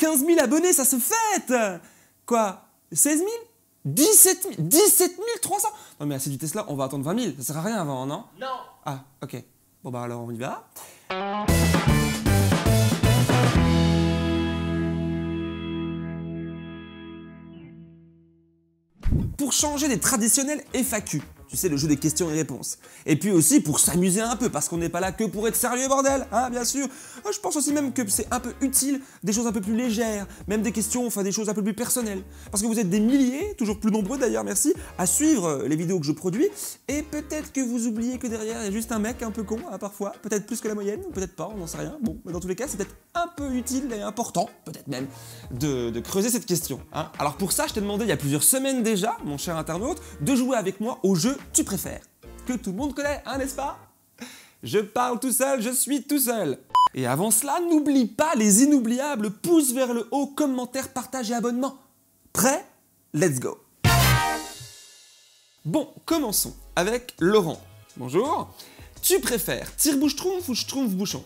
15 000 abonnés, ça se fête. Quoi 16 000 17 000 17 300 Non mais c'est du Tesla, on va attendre 20 000, ça sert à rien avant, non? Non. Ah, ok. Bon bah alors on y va. Pour changer des traditionnels FAQ, tu sais, le jeu des questions et réponses. Et puis aussi pour s'amuser un peu, parce qu'on n'est pas là que pour être sérieux, bordel, hein, bien sûr. Ah, je pense aussi même que c'est un peu utile, des choses un peu plus légères, même des questions, enfin des choses un peu plus personnelles. Parce que vous êtes des milliers, toujours plus nombreux d'ailleurs, merci, à suivre les vidéos que je produis, et peut-être que vous oubliez que derrière, il y a juste un mec un peu con, hein, parfois, peut-être plus que la moyenne, peut-être pas, on n'en sait rien. Bon, mais dans tous les cas, c'est peut-être un peu utile et important, peut-être même, de, creuser cette question. Hein. Alors pour ça, je t'ai demandé il y a plusieurs semaines déjà, mon cher internaute, de jouer avec moi au jeu tu préfères Que tout le monde connaît, hein, n'est-ce pas? Je parle tout seul, je suis tout seul. Et avant cela, n'oublie pas les inoubliables pouces vers le haut, commentaires, partage et abonnement. Prêt? Let's go Bon, commençons avec Laurent. Bonjour. Tu préfères tire-bouche-trompe ou schtroumpf-bouchon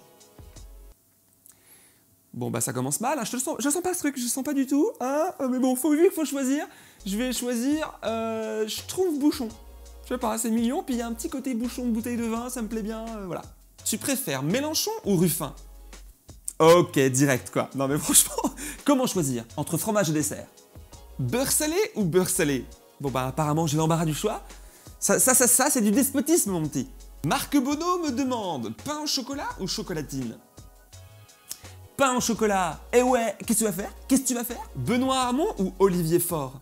Bon bah ça commence mal, hein. je, sens, je sens pas ce truc, je sens pas du tout, hein mais bon, faut, faut choisir, je vais choisir euh, schtroumpf-bouchon. Je sais pas, c'est mignon, puis il y a un petit côté bouchon de bouteille de vin, ça me plaît bien, euh, voilà. Tu préfères Mélenchon ou Ruffin? Ok, direct quoi. Non mais franchement, comment choisir entre fromage et dessert? Beurre salé ou beurre salé? Bon bah apparemment j'ai l'embarras du choix. Ça, ça, ça, c'est du despotisme mon petit. Marc Bono me demande pain au chocolat ou chocolatine? Pain au chocolat. Eh ouais, qu'est-ce que tu vas faire? Qu'est-ce que tu vas faire? Benoît Armand ou Olivier Faure?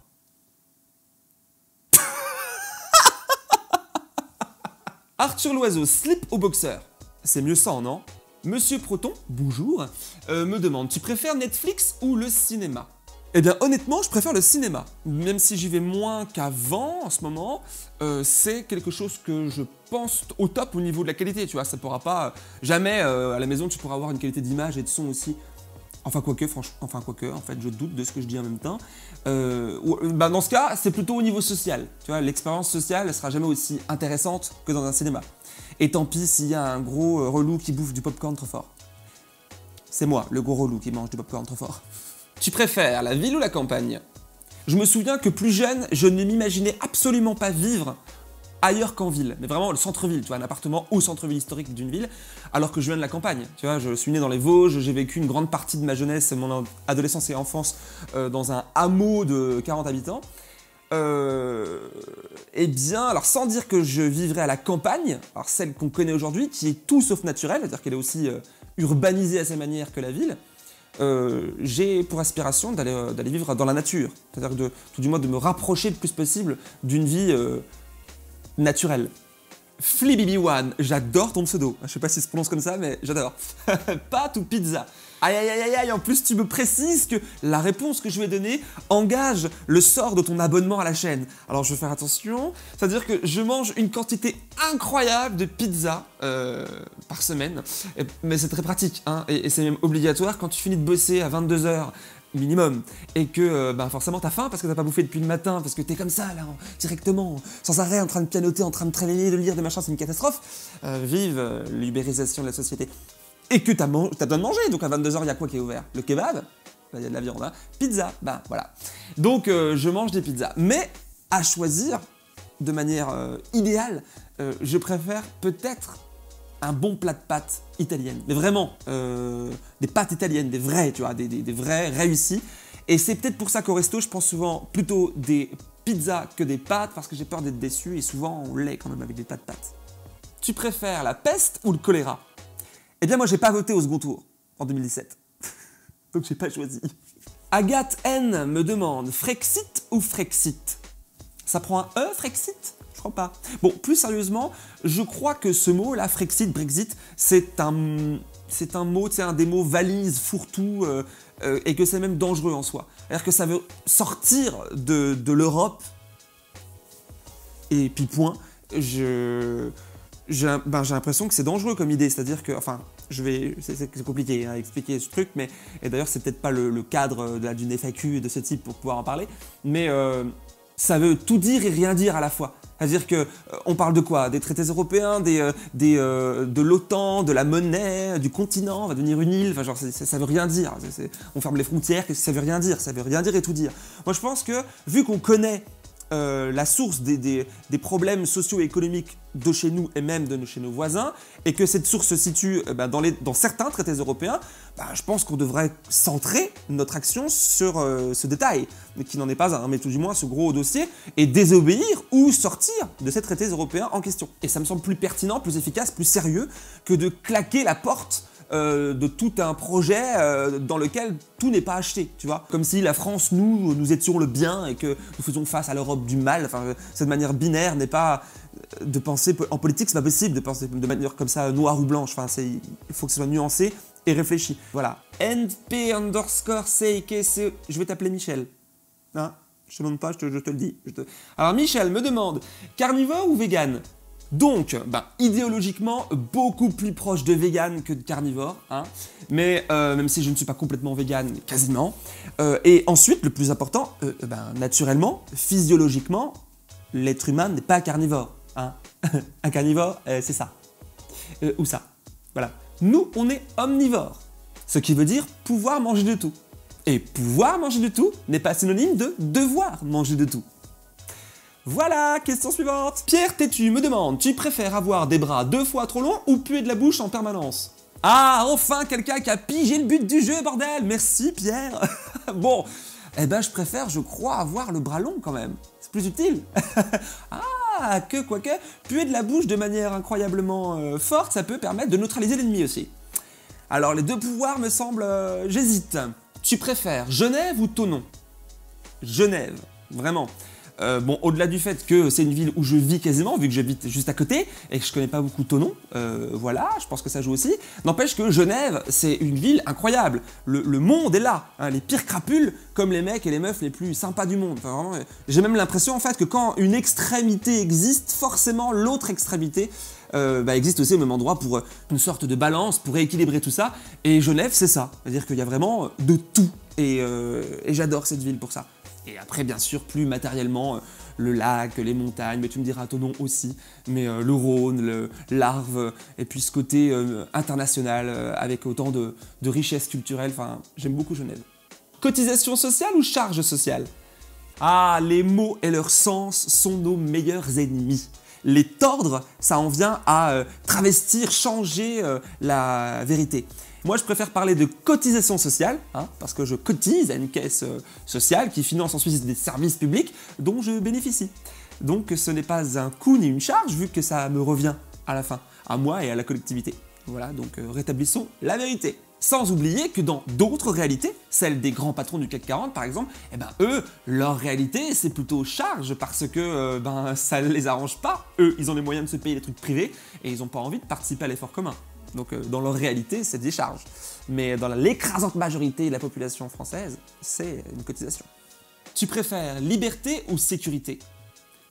Arthur Loiseau, slip au boxeur. C'est mieux ça, non? Monsieur Proton, bonjour, euh, me demande, tu préfères Netflix ou le cinéma? Eh bien honnêtement, je préfère le cinéma. Même si j'y vais moins qu'avant en ce moment, euh, c'est quelque chose que je pense au top au niveau de la qualité, tu vois, ça pourra pas... Jamais euh, à la maison tu pourras avoir une qualité d'image et de son aussi Enfin, quoique, franchement, enfin, quoique, en fait, je doute de ce que je dis en même temps. Euh, bah, dans ce cas, c'est plutôt au niveau social. Tu vois, l'expérience sociale, elle sera jamais aussi intéressante que dans un cinéma. Et tant pis s'il y a un gros euh, relou qui bouffe du popcorn trop fort. C'est moi, le gros relou qui mange du popcorn trop fort. Tu préfères la ville ou la campagne? Je me souviens que plus jeune, je ne m'imaginais absolument pas vivre ailleurs qu'en ville, mais vraiment le centre-ville, tu vois, un appartement au centre-ville historique d'une ville, alors que je viens de la campagne, tu vois, je suis né dans les Vosges, j'ai vécu une grande partie de ma jeunesse, mon adolescence et enfance euh, dans un hameau de 40 habitants. Euh, eh bien, alors sans dire que je vivrais à la campagne, alors celle qu'on connaît aujourd'hui, qui est tout sauf naturelle, c'est-à-dire qu'elle est aussi euh, urbanisée à sa manière que la ville, j'ai pour aspiration d'aller vivre dans la nature, c'est-à-dire tout du moins de me rapprocher le plus possible d'une vie naturel. Flibibi One, j'adore ton pseudo. Je sais pas si se prononce comme ça, mais j'adore. Pâte ou pizza Aïe aïe aïe aïe, en plus tu me précises que la réponse que je vais donner engage le sort de ton abonnement à la chaîne. Alors je vais faire attention, c'est-à-dire que je mange une quantité incroyable de pizza euh, par semaine, mais c'est très pratique, hein, et, et c'est même obligatoire quand tu finis de bosser à 22h minimum. Et que euh, bah, forcément t'as faim parce que t'as pas bouffé depuis le matin parce que t'es comme ça là directement sans arrêt en train de pianoter en train de traîner de lire des machins c'est une catastrophe. Euh, vive euh, l'ubérisation de la société. Et que t'as as besoin de manger. Donc à 22h il y a quoi qui est ouvert? Le kebab? Il y a de la viande hein. pizza. Bah voilà. Donc je mange des pizzas. Mais à choisir de manière idéale je préfère peut-être un bon plat de pâtes italiennes. Mais vraiment, euh, des pâtes italiennes, des vraies, tu vois, des, des, vrais réussis. Et c'est peut-être pour ça qu'au resto, je pense souvent plutôt des pizzas que des pâtes, parce que j'ai peur d'être déçu, et souvent on l'est quand même avec des pâtes de pâtes. Tu préfères la peste ou le choléra? Eh bien moi j'ai pas voté au second tour, en 2017. Donc j'ai pas choisi. Agathe N me demande Frexit ou Frexit? Ça prend un E, Frexit? Pas. Bon, plus sérieusement, je crois que ce mot là, Frexit, Brexit, c'est un, c'est un mot, c'est un des mots valise, fourre-tout, euh, euh, et que c'est même dangereux en soi. C'est-à-dire que ça veut sortir de, de l'Europe, et puis point, je, j'ai, ben, l'impression que c'est dangereux comme idée, c'est-à-dire que, enfin, je vais, c'est, compliqué à expliquer ce truc, mais, et d'ailleurs c'est peut-être pas le, cadre d'une FAQ de ce type pour pouvoir en parler, mais... Euh, ça veut tout dire et rien dire à la fois. C'est-à-dire que euh, on parle de quoi? Des traités européens, euh, euh, de l'OTAN, de la monnaie, du continent, on va devenir une île. Enfin, genre, ça, veut rien dire. On ferme les frontières, ça veut rien dire? Ça veut rien dire et tout dire. Moi, je pense que vu qu'on connaît euh, la source des, des- des problèmes socio-économiques de chez nous et même de chez nos voisins, et que cette source se situe euh, bah, dans, certains traités européens, bah, je pense qu'on devrait centrer notre action sur euh, ce détail, qui n'en est pas un, mais tout du moins ce gros dossier, et désobéir ou sortir de ces traités européens en question. Et ça me semble plus pertinent, plus efficace, plus sérieux que de claquer la porte euh, de tout un projet euh, dans lequel tout n'est pas acheté, tu vois. Comme si la France, nous, nous étions le bien et que nous faisons face à l'Europe du mal. Enfin, cette manière binaire n'est pas euh, de penser en politique, c'est pas possible de penser de manière comme ça noire ou blanche. Enfin, il faut que ce soit nuancé et réfléchi. Voilà. NP underscore CKCE. Je vais t'appeler Michel. Hein? Je te demande pas, je te, le dis. Je Alors Michel me demande carnivore ou vegan? Donc, ben, idéologiquement, beaucoup plus proche de vegan que de carnivore, hein. mais euh, même si je ne suis pas complètement vegan, quasiment. Euh, et ensuite, le plus important, euh, ben, naturellement, physiologiquement, l'être humain n'est pas carnivore. Hein. Un carnivore, c'est ça. Ou ça. Voilà. Nous, on est omnivore. Ce qui veut dire pouvoir manger de tout. Et pouvoir manger de tout n'est pas synonyme de devoir manger de tout. Voilà, question suivante. Pierre Tétu me demande, tu préfères avoir des bras deux fois trop longs ou puer de la bouche en permanence? Ah, enfin quelqu'un qui a pigé le but du jeu, bordel Merci Pierre Bon, eh ben je préfère, je crois, avoir le bras long quand même. C'est plus utile. ah, que quoique, puer de la bouche de manière incroyablement euh, forte, ça peut permettre de neutraliser l'ennemi aussi. Alors les deux pouvoirs me semblent... euh, J'hésite. Tu préfères Genève ou Tonon Genève, vraiment. Euh, bon, au-delà du fait que c'est une ville où je vis quasiment, vu que j'habite juste à côté et que je connais pas beaucoup Tonon, euh, voilà, je pense que ça joue aussi. N'empêche que Genève, c'est une ville incroyable. Le, monde est là, hein, les pires crapules, comme les mecs et les meufs les plus sympas du monde. Enfin, vraiment, euh, j'ai même l'impression en fait que quand une extrémité existe, forcément l'autre extrémité euh, bah, existe aussi au même endroit pour une sorte de balance, pour rééquilibrer tout ça. Et Genève, c'est ça. C'est-à-dire qu'il y a vraiment de tout. Et j'adore cette ville pour ça. Et après, bien sûr, plus matériellement, euh, le lac, les montagnes, mais tu me diras ton nom aussi, mais euh, le Rhône, l'Arve, et puis ce côté euh, international, avec autant de, de richesses culturelles, enfin, j'aime beaucoup Genève. Cotisation sociale ou charge sociale Ah, les mots et leur sens sont nos meilleurs ennemis. Les tordre, ça en vient à euh, travestir, changer euh, la vérité. Moi, je préfère parler de cotisation sociale, hein, parce que je cotise à une caisse euh, sociale qui finance ensuite des services publics dont je bénéficie. Donc, ce n'est pas un coût ni une charge, vu que ça me revient à la fin, à moi et à la collectivité. Voilà, donc rétablissons la vérité. Sans oublier que dans d'autres réalités, celles des grands patrons du CAC 40 par exemple, eh ben eux, leur réalité c'est plutôt charge parce que euh, ben ça les arrange pas. Eux, ils ont les moyens de se payer des trucs privés et ils n'ont pas envie de participer à l'effort commun. Donc euh, dans leur réalité, c'est des charges. Mais dans l'écrasante majorité de la population française, c'est une cotisation. Tu préfères liberté ou sécurité?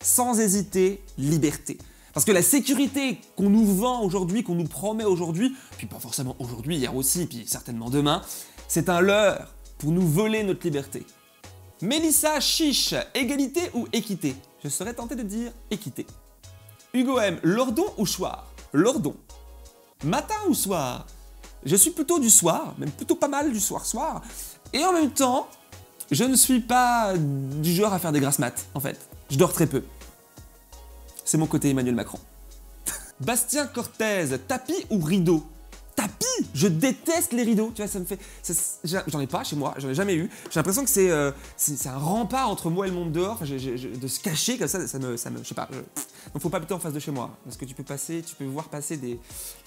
Sans hésiter, liberté. Parce que la sécurité qu'on nous vend aujourd'hui, qu'on nous promet aujourd'hui, puis pas forcément aujourd'hui, hier aussi, puis certainement demain, c'est un leurre pour nous voler notre liberté. Mélissa Chiche, égalité ou équité? Je serais tenté de dire équité. Hugo M, Lordon ou soir Lordon. Matin ou soir? Je suis plutôt du soir, même plutôt pas mal du soir-soir. Et en même temps, je ne suis pas du genre à faire des grasses maths, en fait. Je dors très peu. C'est mon côté Emmanuel Macron. Bastien Cortez, tapis ou rideau? Tapis! Je déteste les rideaux, tu vois, ça me fait... J'en ai pas chez moi, j'en ai jamais eu. J'ai l'impression que c'est euh, un rempart entre moi et le monde dehors, de se cacher comme ça, ça me... Ça me je sais pas, je- donc faut pas habiter en face de chez moi, parce que tu peux passer, tu peux voir passer des,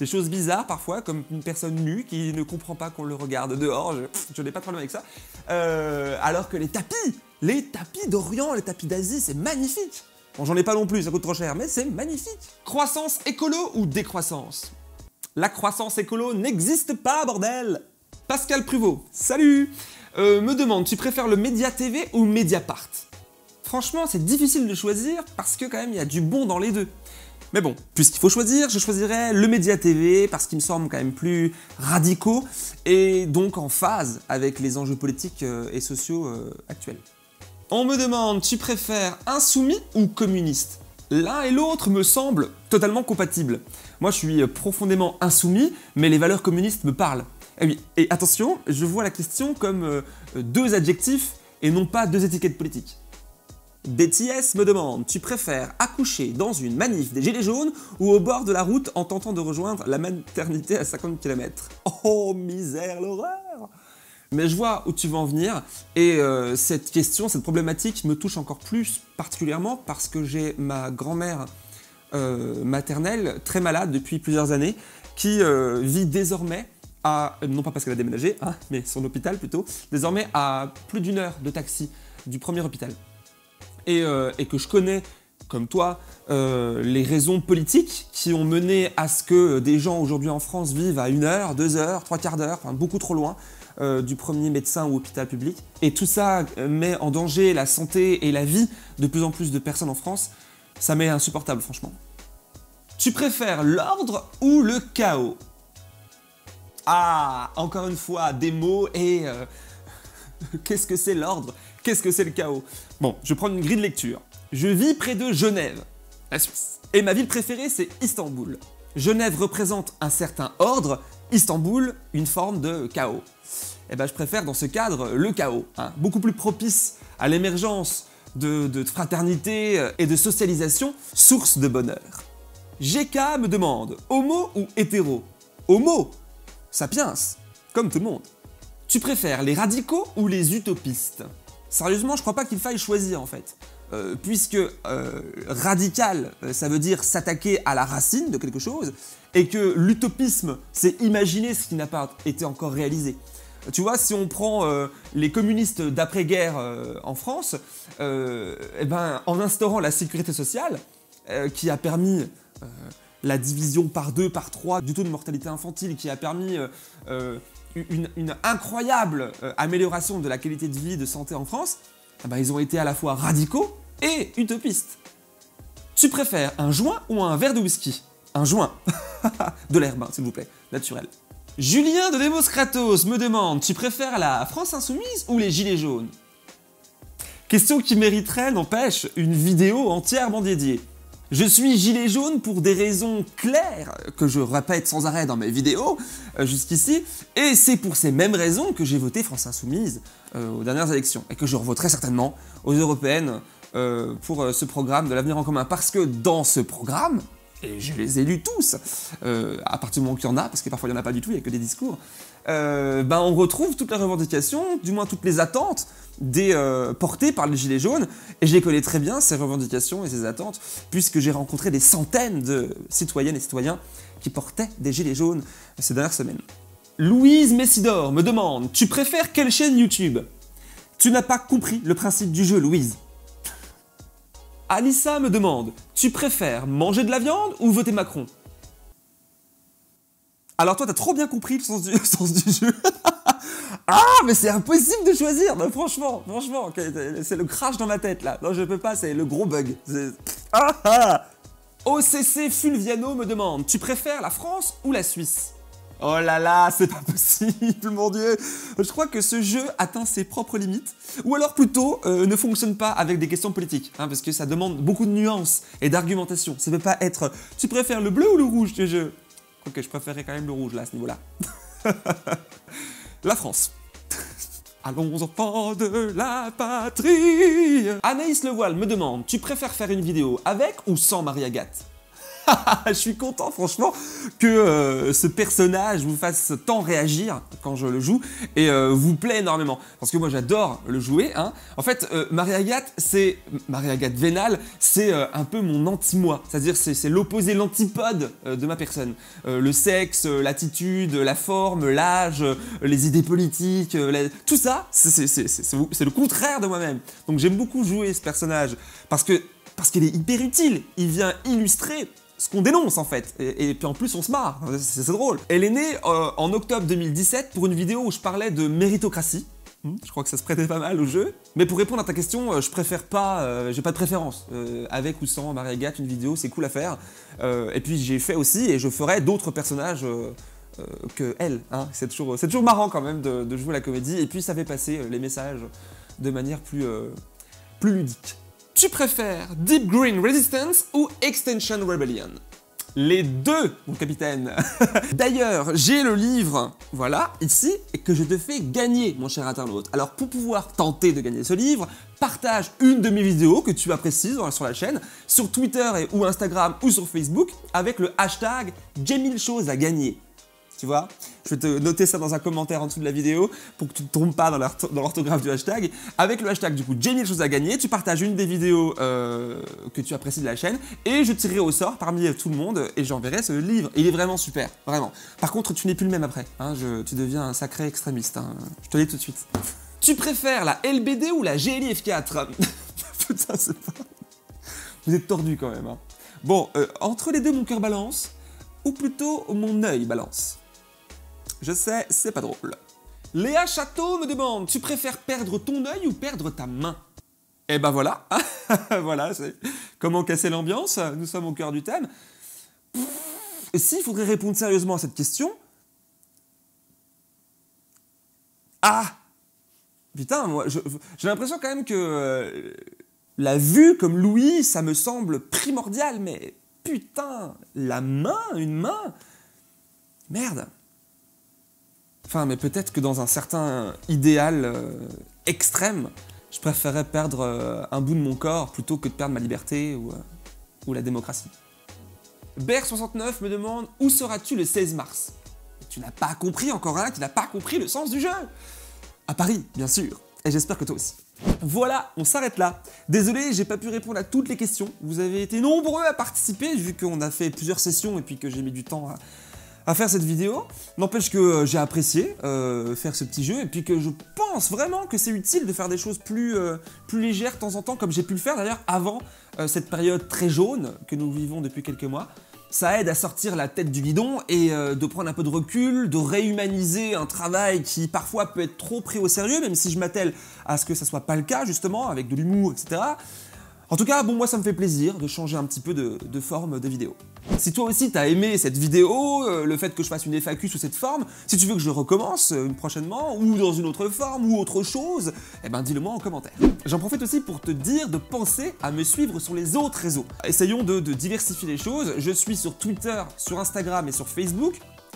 choses bizarres parfois, comme une personne nue qui ne comprend pas qu'on le regarde dehors, je, je n'ai pas de problème avec ça. Euh, alors que les tapis, les tapis d'Orient, les tapis d'Asie, c'est magnifique Bon, j'en ai pas non plus, ça coûte trop cher, mais c'est magnifique. Croissance écolo ou décroissance? La croissance écolo n'existe pas, bordel Pascal Pruvot, salut Euh, Me demande, tu préfères le Média TV ou Mediapart? Franchement, c'est difficile de choisir parce que quand même, il y a du bon dans les deux. Mais bon, puisqu'il faut choisir, je choisirais le Média TV parce qu'il me semble quand même plus radicaux et donc en phase avec les enjeux politiques euh, et sociaux euh, actuels. On me demande, tu préfères insoumis ou communiste? L'un et l'autre me semblent totalement compatibles. Moi, je suis profondément insoumis, mais les valeurs communistes me parlent. Et, oui, et attention, je vois la question comme euh, deux adjectifs et non pas deux étiquettes politiques. DTS me demande, tu préfères accoucher dans une manif des Gilets jaunes ou au bord de la route en tentant de rejoindre la maternité à 50 km Oh, misère, l'horreur Mais je vois où tu vas en venir, et euh, cette question, cette problématique me touche encore plus particulièrement parce que j'ai ma grand-mère euh, maternelle très malade depuis plusieurs années, qui euh, vit désormais à, non pas parce qu'elle a déménagé, hein, mais son hôpital plutôt, désormais à plus d'une heure de taxi du premier hôpital. Et, que je connais, comme toi, les raisons politiques qui ont mené à ce que des gens aujourd'hui en France vivent à une heure, deux heures, trois quarts d'heure, beaucoup trop loin euh, du premier médecin ou hôpital public. Et tout ça met en danger la santé et la vie de plus en plus de personnes en France. Ça m'est insupportable, franchement. Tu préfères l'ordre ou le chaos? Ah, encore une fois, des mots et... Qu'est-ce que c'est l'ordre? Qu'est-ce que c'est le chaos? Bon, je prends une grille de lecture. Je vis près de Genève, la Suisse. Et ma ville préférée, c'est Istanbul. Genève représente un certain ordre, Istanbul, une forme de chaos. Eh ben, je préfère dans ce cadre le chaos, hein. beaucoup plus propice à l'émergence de, fraternité euh, et de socialisation, source de bonheur. GK me demande homo ou hétéro? Homo Sapiens, comme tout le monde. Tu préfères les radicaux ou les utopistes? Sérieusement, je crois pas qu'il faille choisir en fait. Euh, puisque euh, radical, euh, ça veut dire s'attaquer à la racine de quelque chose, et que l'utopisme, c'est imaginer ce qui n'a pas été encore réalisé. Tu vois, si on prend les communistes d'après-guerre en France, eh ben, en instaurant la sécurité sociale, qui a permis la division par deux, par trois du taux de mortalité infantile, qui a permis une, incroyable euh, amélioration de la qualité de vie de santé en France, eh ben, ils ont été à la fois radicaux et utopistes. Tu préfères un joint ou un verre de whisky? Un joint. de l'herbe, hein, s'il vous plaît, naturel. Julien de Demos Kratos me demande Tu préfères la France Insoumise ou les Gilets jaunes? Question qui mériterait, n'empêche, une vidéo entièrement dédiée. Je suis gilet jaune pour des raisons claires que je répète sans arrêt dans mes vidéos euh, jusqu'ici, et c'est pour ces mêmes raisons que j'ai voté France Insoumise euh, aux dernières élections, et que je revoterai certainement aux européennes euh, pour ce programme de l'avenir en commun, parce que dans ce programme, et je les ai lus tous, à partir du moment qu'il y en a, parce que parfois il n'y en a pas du tout, il n'y a que des discours, ben on retrouve toutes les revendications, du moins toutes les attentes euh, portés par les Gilets jaunes, et je les connais très bien, ces revendications et ces attentes, puisque j'ai rencontré des centaines de citoyennes et citoyens qui portaient des Gilets jaunes ces dernières semaines. Louise Messidor me demande Tu préfères quelle chaîne YouTube? Tu n'as pas compris le principe du jeu, Louise. Alissa me demande Tu préfères manger de la viande ou voter Macron? Alors toi, t'as trop bien compris le sens du, jeu. Ah, mais c'est impossible de choisir. franchement, franchement, c'est le crash dans ma tête là. Non, je peux pas, c'est le gros bug. Ah, ah. OCC Fulviano me demande Tu préfères la France ou la Suisse? Oh là là, c'est pas possible, mon dieu Je crois que ce jeu atteint ses propres limites, ou alors plutôt euh, ne fonctionne pas avec des questions politiques, hein, parce que ça demande beaucoup de nuances et d'argumentation. Ça peut pas être Tu préfères le bleu ou le rouge ce jeu Ok, je préférerais quand même le rouge là, à ce niveau-là. la France. Allons enfants de la patrie Anaïs Levoile me demande, tu préfères faire une vidéo avec ou sans Marie Agathe je suis content franchement que euh, ce personnage vous fasse tant réagir quand je le joue et euh, vous plaît énormément. Parce que moi j'adore le jouer. Hein. En fait, euh, Marie Agathe, c'est. Marie Agathe Vénal, c'est un peu mon anti-moi. C'est-à-dire c'est l'opposé, l'antipode de ma personne. le sexe, l'attitude, la forme, l'âge, les idées politiques, tout ça, c'est le contraire de moi-même. Donc j'aime beaucoup jouer ce personnage parce que parce qu'il est hyper utile. Il vient illustrer ce qu'on dénonce en fait. Et, puis en plus on se marre, c'est drôle. Elle est née euh, en octobre 2017 pour une vidéo où je parlais de méritocratie. Hmm, je crois que ça se prêtait pas mal au jeu. Mais pour répondre à ta question, euh, je préfère pas, euh, j'ai pas de préférence. avec ou sans Marie Agathe, une vidéo, c'est cool à faire. et puis j'ai fait aussi, et je ferai d'autres personnages que elle. Hein. C'est toujours, marrant quand même de, de, jouer la comédie. Et puis ça fait passer les messages de manière plus plus ludique. Tu préfères Deep Green Resistance ou Extension Rebellion? Les deux, mon capitaine. D'ailleurs, j'ai le livre, voilà, ici, et que je te fais gagner, mon cher internaute. Alors, pour pouvoir tenter de gagner ce livre, partage une de mes vidéos que tu apprécies sur la chaîne, sur Twitter ou Instagram ou sur Facebook, avec le hashtag J'ai mille choses à gagner tu vois. Je vais te noter ça dans un commentaire en dessous de la vidéo pour que tu ne te trompes pas dans l'orthographe du hashtag. Avec le hashtag, du coup, j'ai mille choses à gagner, tu partages une des vidéos euh, que tu apprécies de la chaîne et je tirerai au sort parmi tout le monde et j'enverrai ce livre. Il est vraiment super, vraiment. Par contre, tu n'es plus le même après. Hein, tu deviens un sacré extrémiste. Hein. Je te le dis tout de suite. Tu préfères la LBD ou la GLI F4 Putain, c'est pas... Vous êtes tordu quand même. Hein. Bon, euh, entre les deux, mon cœur balance, ou plutôt mon œil balance? Je sais, c'est pas drôle. Léa Château me demande, tu préfères perdre ton œil ou perdre ta main? Eh ben voilà, voilà, c'est comment casser l'ambiance, nous sommes au cœur du thème. S'il faudrait répondre sérieusement à cette question... Ah! Putain, moi, j'ai l'impression quand même que euh, la vue comme Louis, ça me semble primordial, mais putain, la main, une main? Merde Enfin, mais peut-être que dans un certain idéal euh, extrême, je préférerais perdre euh, un bout de mon corps plutôt que de perdre ma liberté ou, euh, la démocratie. BR69 me demande Où seras-tu le 16 mars? Tu n'as pas compris encore un, tu n'as pas compris le sens du jeu À Paris, bien sûr. Et j'espère que toi aussi. Voilà, on s'arrête là. Désolé, j'ai pas pu répondre à toutes les questions. Vous avez été nombreux à participer, vu qu'on a fait plusieurs sessions et puis que j'ai mis du temps à, à faire cette vidéo. N'empêche que euh, j'ai apprécié euh, faire ce petit jeu et puis que je pense vraiment que c'est utile de faire des choses plus, euh, légères de temps en temps comme j'ai pu le faire d'ailleurs avant cette période très jaune que nous vivons depuis quelques mois. Ça aide à sortir la tête du guidon et de prendre un peu de recul, de réhumaniser un travail qui parfois peut être trop pris au sérieux, même si je m'attelle à ce que ça soit pas le cas justement, avec de l'humour, etc. En tout cas, bon, moi ça me fait plaisir de changer un petit peu de, forme de vidéo. Si toi aussi t'as aimé cette vidéo, euh, le fait que je fasse une FAQ sous cette forme, si tu veux que je recommence euh, prochainement, ou dans une autre forme, ou autre chose, eh ben dis-le moi en commentaire. J'en profite aussi pour te dire de penser à me suivre sur les autres réseaux. Essayons de diversifier les choses, je suis sur Twitter, sur Instagram et sur Facebook,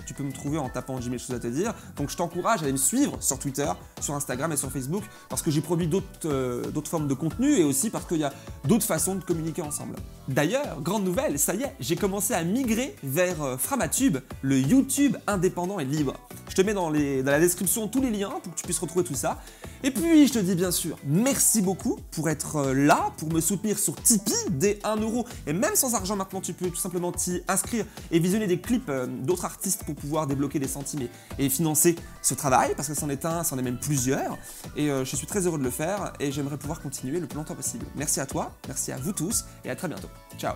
tu peux me trouver en tapant J'ai mes choses à te dire. Donc je t'encourage à aller me suivre sur Twitter, sur Instagram et sur Facebook parce que j'ai produit d'autres euh, formes de contenu et aussi parce qu'il y a d'autres façons de communiquer ensemble. D'ailleurs, grande nouvelle, ça y est, j'ai commencé à migrer vers euh, Framatube, le YouTube indépendant et libre. Je te mets dans, la description tous les liens pour que tu puisses retrouver tout ça. Et puis, je te dis bien sûr, merci beaucoup pour être euh, là, pour me soutenir sur Tipeee dès 1 euro. Et même sans argent maintenant, tu peux tout simplement t'y inscrire et visionner des clips d'autres artistes pour pouvoir débloquer des centimes et, financer ce travail, parce que c'en est un, c'en est même plusieurs. Et euh, je suis très heureux de le faire et j'aimerais pouvoir continuer le plus longtemps possible. Merci à toi, merci à vous tous et à très bientôt. Ciao